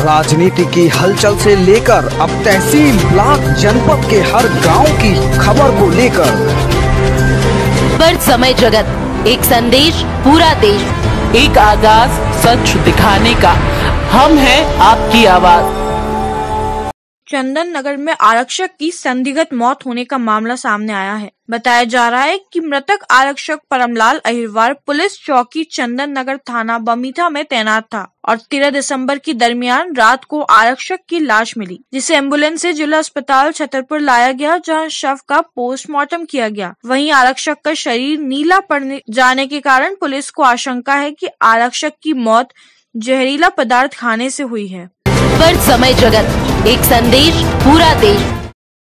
राजनीति की हलचल से लेकर अब तहसील ब्लॉक जनपद के हर गाँव की खबर को लेकर। पर समय जगत, एक संदेश पूरा देश, एक आगाज़ सच दिखाने का। हम हैं आपकी आवाज़। चंदन नगर में आरक्षक की संदिग्ध मौत होने का मामला सामने आया है। बताया जा रहा है कि मृतक आरक्षक परमलाल अहिरवार पुलिस चौकी चंदन नगर थाना बमीठा में तैनात था और 13 दिसंबर की दरमियान रात को आरक्षक की लाश मिली, जिसे एंबुलेंस से जिला अस्पताल छतरपुर लाया गया, जहाँ शव का पोस्टमार्टम किया गया। वहीं आरक्षक का शरीर नीला पड़ने जाने के कारण पुलिस को आशंका है कि आरक्षक की मौत जहरीला पदार्थ खाने से हुई है। पर समय जगत। एक संदेश पूरा देश।